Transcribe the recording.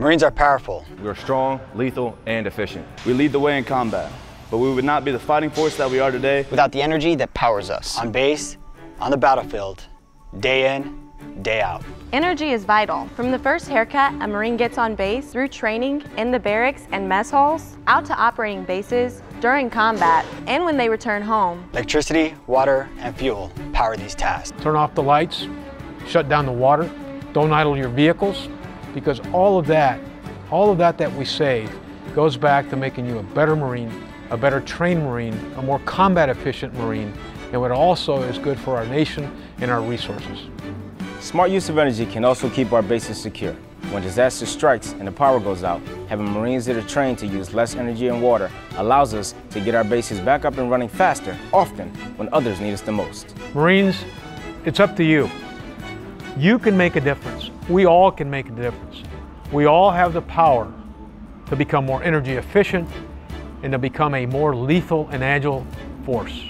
Marines are powerful. We are strong, lethal, and efficient. We lead the way in combat, but we would not be the fighting force that we are today without the energy that powers us. On base, on the battlefield, day in, day out. Energy is vital. From the first haircut a Marine gets on base, through training, in the barracks and mess halls, out to operating bases, during combat, and when they return home. Electricity, water, and fuel power these tasks. Turn off the lights, shut down the water, don't idle your vehicles, because all of that, all of that that we save goes back to making you a better Marine, a better trained Marine, a more combat efficient Marine, and what also is good for our nation and our resources. Smart use of energy can also keep our bases secure. When disaster strikes and the power goes out, having Marines that are trained to use less energy and water allows us to get our bases back up and running faster, often when others need us the most. Marines, it's up to you. You can make a difference we all can make a difference. We all have the power to become more energy efficient and to become a more lethal and agile force.